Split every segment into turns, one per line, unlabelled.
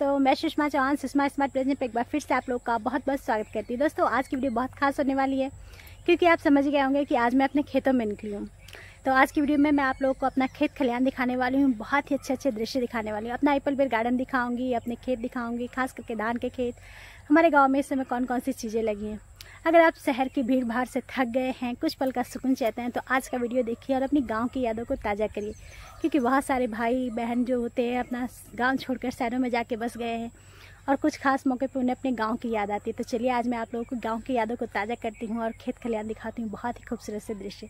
दोस्तों, मैं Sushma Chauhan, Sushma smart present पर एक बार फिर से आप लोग का बहुत बहुत स्वागत करती हूँ। दोस्तों, आज की वीडियो बहुत खास होने वाली है, क्योंकि आप समझ गए होंगे कि आज मैं अपने खेतों में निकली हूँ। तो आज की वीडियो में मैं आप लोगों को अपना खेत खलियान दिखाने वाली हूँ, बहुत ही अच्छे अच्छे दृश्य दिखाने वाली हूँ। अपना एप्पल बेर गार्डन दिखाऊँगी, अपने खेत दिखाऊँगी, खास करके धान के खेत। हमारे गाँव में इस समय कौन कौन सी चीज़ें लगी हैं? अगर आप शहर की भीड़ भाड़ से थक गए हैं, कुछ पल का सुकून चाहते हैं तो आज का वीडियो देखिए और अपनी गाँव की यादों को ताज़ा करिए। क्योंकि बहुत सारे भाई बहन जो होते हैं, अपना गाँव छोड़कर शहरों में जाके बस गए हैं और कुछ खास मौके पर उन्हें अपने गाँव की याद आती है। तो चलिए, आज मैं आप लोगों को गाँव की यादों को ताज़ा करती हूँ और खेत खलियान दिखाती हूँ। बहुत ही खूबसूरत से दृश्य।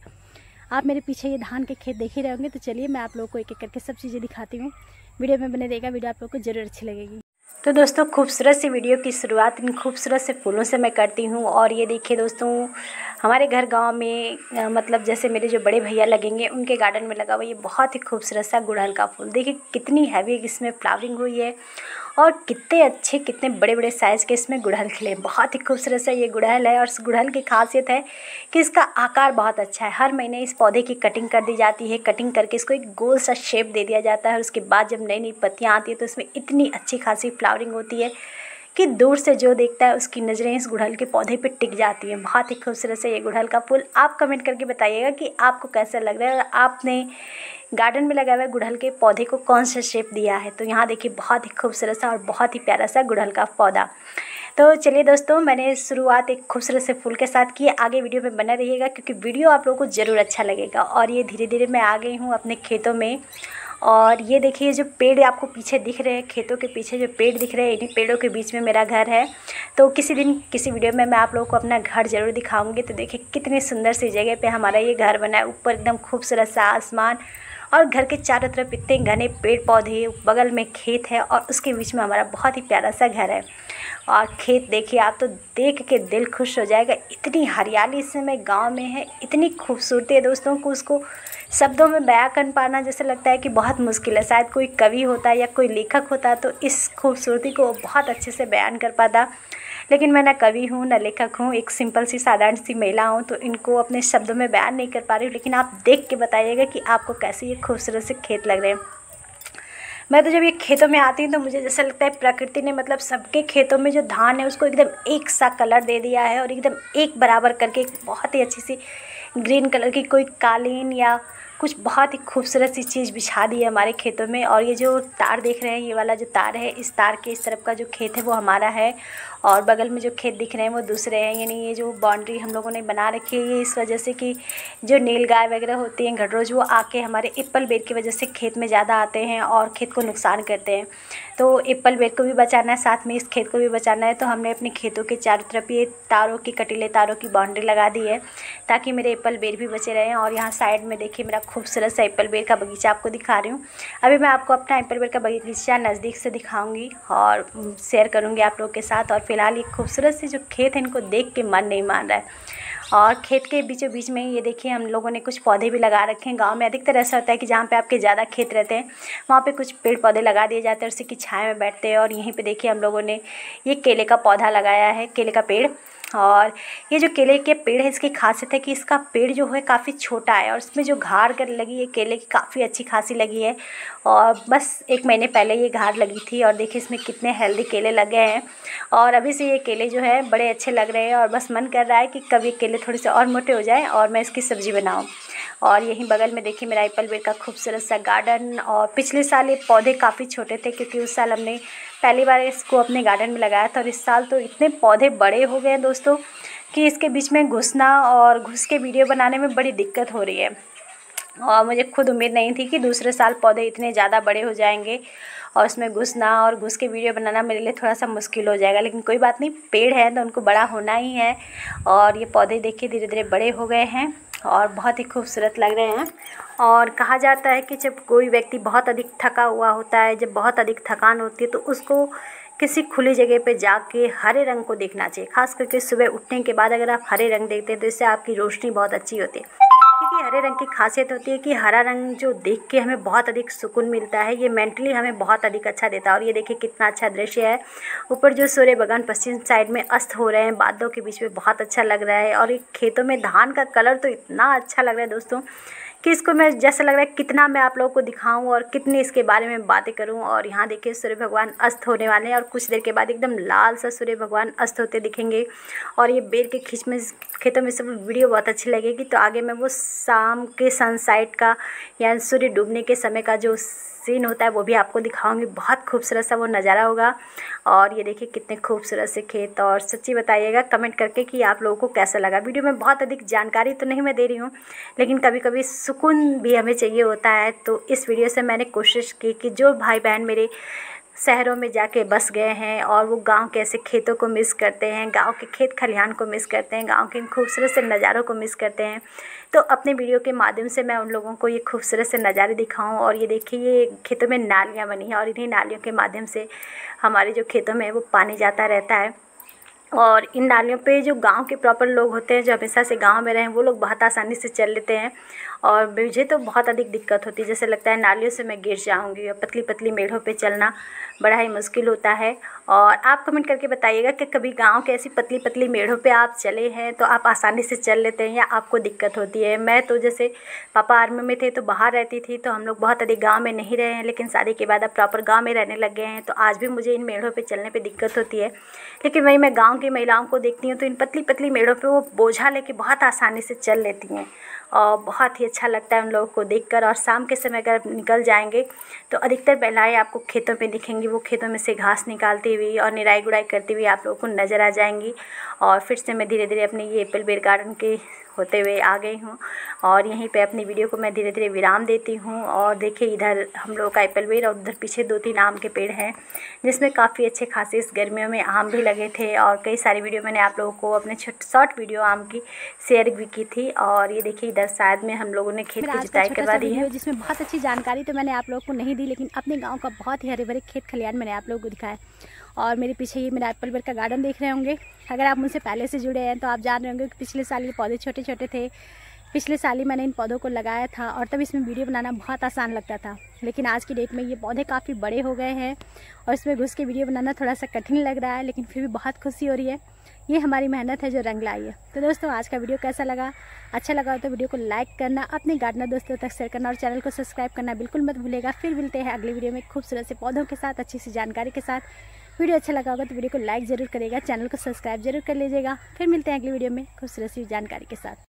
आप मेरे पीछे ये धान के खेत देख ही रहे होंगे तो चलिए मैं आप लोगों को एक एक करके सब चीज़ें दिखाती हूँ। वीडियो में बने देगा वीडियो आप लोग को ज़रूर अच्छी लगेगी। तो दोस्तों खूबसूरत सी वीडियो की शुरुआत इन खूबसूरत से फूलों से मैं करती हूँ। और ये देखिए दोस्तों हमारे घर गाँव में आ, मतलब जैसे मेरे जो बड़े भैया लगेंगे उनके गार्डन में लगा हुआ ये बहुत ही खूबसूरत सा गुड़हल का फूल। देखिए कितनी हैवी इसमें फ्लावरिंग हुई है। और कितने अच्छे, कितने बड़े बड़े साइज़ के इसमें गुड़हल खिले बहुत ही खूबसूरत सा ये गुड़हल है और इस गुड़हल की खासियत है कि इसका आकार बहुत अच्छा है। हर महीने इस पौधे की कटिंग कर दी जाती है। कटिंग करके इसको एक गोल सा शेप दे दिया जाता है और उसके बाद जब नई नई पत्तियाँ आती है तो इसमें इतनी अच्छी खासी फ्लावरिंग होती है कि दूर से जो देखता है उसकी नज़रें इस गुड़हल के पौधे पे टिक जाती हैं। बहुत ही खूबसूरत से ये गुड़हल का फूल। आप कमेंट करके बताइएगा कि आपको कैसा लग रहा है और आपने गार्डन में लगाए हुए गुड़हल के पौधे को कौन सा शेप दिया है? तो यहाँ देखिए, बहुत ही खूबसूरत सा और बहुत ही प्यारा सा गुड़हल का पौधा। तो चलिए दोस्तों, मैंने शुरुआत एक खूबसूरत से फूल के साथ की आगे वीडियो में बना रहिएगा, क्योंकि वीडियो आप लोगों को ज़रूर अच्छा लगेगा। और ये धीरे धीरे मैं आ गई हूँ अपने खेतों में। और ये देखिए, जो पेड़ आपको पीछे दिख रहे हैं, खेतों के पीछे जो पेड़ दिख रहे हैं, इन्हीं पेड़ों के बीच में मेरा घर है। तो किसी दिन किसी वीडियो में मैं आप लोगों को अपना घर ज़रूर दिखाऊँगी। तो देखिए, कितनी सुंदर सी जगह पे हमारा ये घर बना है। ऊपर एकदम खूबसूरत सा आसमान और घर के चारों तरफ़ इतने घने पेड़ पौधे बगल में खेत है और उसके बीच में हमारा बहुत ही प्यारा सा घर है। और खेत देखिए, आप तो देख के दिल खुश हो जाएगा। इतनी हरियाली इस समय गाँव में है, इतनी खूबसूरती है दोस्तों को उसको शब्दों में बयां कर पाना जैसे लगता है कि बहुत मुश्किल है। शायद कोई कवि होता या कोई लेखक होता तो इस खूबसूरती को बहुत अच्छे से बयान कर पाता। लेकिन मैं न कवि हूँ, ना लेखक हूँ, एक सिंपल सी, साधारण सी महिला हूँ तो इनको अपने शब्दों में बयान नहीं कर पा रही हूँ, लेकिन आप देख के बताइएगा कि आपको कैसे ये खूबसूरत से खेत लग रहे हैं। मैं तो जब ये खेतों में आती हूँ तो मुझे जैसा लगता है प्रकृति ने मतलब सबके खेतों में जो धान है, उसको एकदम एक सा कलर दे दिया है और एकदम एक बराबर करके एक बहुत ही अच्छी सी ग्रीन कलर की कोई कालीन या कुछ बहुत ही खूबसूरत सी चीज़ बिछा दी है हमारे खेतों में। और ये जो तार देख रहे हैं, ये वाला जो तार है, इस तार के इस तरफ़ का जो खेत है, वो हमारा है। और बगल में जो खेत दिख रहे हैं वो दूसरे हैं। यानी ये जो बाउंड्री हम लोगों ने बना रखी है, ये इस वजह से कि जो नील गाय वगैरह होती हैं घटरोज वो आके हमारे एप्पल बेर की वजह से खेत में ज़्यादा आते हैं और खेत को नुकसान करते हैं। तो एप्पल बेर को भी बचाना है, साथ में इस खेत को भी बचाना है। तो हमने अपने खेतों के चारों तरफ़ ये तारों की, कटीले तारों की बाउंड्री लगा दी है, ताकि मेरे एप्पल बेर भी बचे रहें। और यहाँ साइड में देखिए, मेरा खूबसूरत सा एप्पल बेर का बगीचा आपको दिखा रही हूँ। अभी मैं आपको अपना एप्पल बेर का बगीचा नज़दीक से दिखाऊँगी और शेयर करूँगी आप लोग के साथ और फ़िलहाल ये खूबसूरत से जो खेत है, इनको देख के मन नहीं मान रहा है। और खेत के बीचों बीच में ये देखिए, हम लोगों ने कुछ पौधे भी लगा रखे हैं। गाँव में अधिकतर ऐसा होता है कि जहाँ पे आपके ज़्यादा खेत रहते हैं, वहाँ पे कुछ पेड़ पौधे लगा दिए जाते हैं उसी कि छाया में बैठते हैं। और यहीं पे देखिए, हम लोगों ने ये केले का पौधा लगाया है, केले का पेड़। और ये जो केले के पेड़ है, इसकी खासियत है कि इसका पेड़ जो है काफ़ी छोटा है और इसमें जो घार कर लगी है केले की काफ़ी अच्छी खासी लगी है। और बस एक महीने पहले ये घार लगी थी और देखिए इसमें कितने हेल्दी केले लगे हैं। और अभी से ये केले जो है, बड़े अच्छे लग रहे हैं और बस मन कर रहा है कि कभी केले थोड़े से और मोटे हो जाए और मैं इसकी सब्ज़ी बनाऊँ। और यहीं बगल में देखिए मेरा एप्पल बेर का खूबसूरत सा गार्डन और पिछले साल ये पौधे काफ़ी छोटे थे क्योंकि उस साल हमने पहली बार इसको अपने गार्डन में लगाया था और इस साल तो इतने पौधे बड़े हो गए हैं दोस्तों कि इसके बीच में घुसना और घुस के वीडियो बनाने में बड़ी दिक्कत हो रही है। और मुझे खुद उम्मीद नहीं थी कि दूसरे साल पौधे इतने ज़्यादा बड़े हो जाएँगे और उसमें घुसना और घुस के वीडियो बनाना मेरे लिए थोड़ा सा मुश्किल हो जाएगा। लेकिन कोई बात नहीं, पेड़ है तो उनको बड़ा होना ही है और ये पौधे देखिए धीरे धीरे बड़े हो गए हैं। और बहुत ही खूबसूरत लग रहे हैं। और कहा जाता है कि जब कोई व्यक्ति बहुत अधिक थका हुआ होता है, जब बहुत अधिक थकान होती है तो उसको किसी खुली जगह पर जाके हरे रंग को देखना चाहिए। खास करके सुबह उठने के बाद अगर आप हरे रंग देखते हैं तो इससे आपकी रोशनी बहुत अच्छी होती है। हरे रंग की खासियत होती है कि हरा रंग जो देख के हमें बहुत अधिक सुकून मिलता है। ये मेंटली हमें बहुत अधिक अच्छा देता है और ये देखिए कितना अच्छा दृश्य है। ऊपर जो सूर्य भगवान पश्चिम साइड में अस्त हो रहे हैं, बादलों के बीच में बहुत अच्छा लग रहा है और ये खेतों में धान का कलर तो इतना अच्छा लग रहा है दोस्तों। कि इसको मैं जैसा लग रहा है कितना मैं आप लोगों को दिखाऊँ और कितनी इसके बारे में बातें करूँ। और यहाँ देखिए, सूर्य भगवान अस्त होने वाले हैं और कुछ देर के बाद एकदम लाल सा सूर्य भगवान अस्त होते दिखेंगे। और ये बेर के खींच में, खेतों में सब वीडियो बहुत अच्छी लगेगी। तो आगे मैं वो शाम के सनसाइट का या सूर्य डूबने के समय का जो सीन होता है, वो भी आपको दिखाऊँगी। बहुत खूबसूरत सा वो नज़ारा होगा। और ये देखिए कितने खूबसूरत से खेत और सच्ची बताइएगा, कमेंट करके कि आप लोगों को कैसा लगा। वीडियो में बहुत अधिक जानकारी तो नहीं मैं दे रही हूँ, लेकिन कभी कभी सुकून भी हमें चाहिए होता है। तो इस वीडियो से मैंने कोशिश की कि जो भाई बहन मेरे शहरों में जाके बस गए हैं और वो गाँव के ऐसे खेतों को मिस करते हैं, गाँव के खेत खलिहान को मिस करते हैं, गाँव के इन खूबसूरत से नज़ारों को मिस करते हैं तो अपने वीडियो के माध्यम से मैं उन लोगों को ये खूबसूरत से नज़ारे दिखाऊँ और ये देखिए, ये खेतों में नालियाँ बनी हैं और इन्हीं नालियों के माध्यम से हमारे जो खेतों में वो पानी जाता रहता है। और इन नालियों पे जो गाँव के प्रॉपर लोग होते हैं, जो हमेशा से गाँव में रहें, वो लोग बहुत आसानी से चल लेते हैं। और मुझे तो बहुत अधिक दिक्कत होती है। जैसे लगता है नालियों से मैं गिर जाऊँगी और पतली पतली मेढ़ों पे चलना बड़ा ही मुश्किल होता है। और आप कमेंट करके बताइएगा कि कभी गाँव के ऐसी पतली पतली मेढ़ों पे आप चले हैं तो आप आसानी से चल लेते हैं या आपको दिक्कत होती है? मैं तो जैसे पापा आर्मी में थे तो बाहर रहती थी तो हम लोग बहुत अधिक गाँव में नहीं रहे हैं, लेकिन शादी के बाद अब प्रॉपर गाँव में रहने लग गए हैं तो आज भी मुझे इन मेढ़ों पर चलने पर दिक्कत होती है। लेकिन वही मैं गाँव की महिलाओं को देखती हूँ तो इन पतली पतली मेढ़ों पर वो बोझा लेके बहुत आसानी से चल लेती हैं। और बहुत ही अच्छा लगता है उन लोगों को देखकर और शाम के समय अगर निकल जाएँगे तो अधिकतर महिलाएँ आपको खेतों पे दिखेंगी, वो खेतों में से घास निकालती हुई और निराई गुड़ाई करती हुई आप लोगों को नज़र आ जाएँगी। और फिर से मैं धीरे धीरे अपने ये एप्पल बेर गार्डन के होते हुए आ गई हूँ। और यहीं पे अपनी वीडियो को मैं धीरे धीरे विराम देती हूँ। और देखिए इधर हम लोग का एप्पल बेर और उधर पीछे दो तीन आम के पेड़ हैं जिसमें काफ़ी अच्छे खासे इस गर्मियों में आम भी लगे थे। और कई सारी वीडियो मैंने आप लोगों को अपने शॉर्ट वीडियो आम की शेयर भी की थी। और ये देखिए इधर शायद में हम लोगों ने खेत की जुताई करवा दी है।
जिसमें बहुत अच्छी जानकारी तो मैंने आप लोगों को नहीं दी लेकिन अपने गाँव का बहुत ही हरे भरे खेत खलियान मैंने आप लोगों को दिखाया और मेरे पीछे ये मेरा एप्पल का गार्डन देख रहे होंगे। अगर आप मुझसे पहले से जुड़े हैं तो आप जान रहे होंगे कि पिछले साल ये पौधे छोटे छोटे थे। पिछले साल ही मैंने इन पौधों को लगाया था और तब इसमें वीडियो बनाना बहुत आसान लगता था। लेकिन आज की डेट में ये पौधे काफ़ी बड़े हो गए हैं और इसमें घुस के वीडियो बनाना थोड़ा सा कठिन लग रहा है, लेकिन फिर भी बहुत खुशी हो रही है। ये हमारी मेहनत है जो रंग लाई है।
तो
दोस्तों, आज का वीडियो कैसा लगा? अच्छा लगा तो वीडियो को लाइक करना, अपने गार्डनर दोस्तों तक शेयर करना और चैनल को सब्सक्राइब करना बिल्कुल मत भूलेगा फिर मिलते हैं अगली वीडियो में खूबसूरत से पौधों के साथ, अच्छी सी जानकारी के साथ।
वीडियो
अच्छा लगा होगा तो वीडियो को लाइक ज़रूर करेगा चैनल को सब्सक्राइब ज़रूर कर लीजिएगा।
फिर
मिलते हैं अगली वीडियो में। खूबसूरत सी जानकारी के साथ।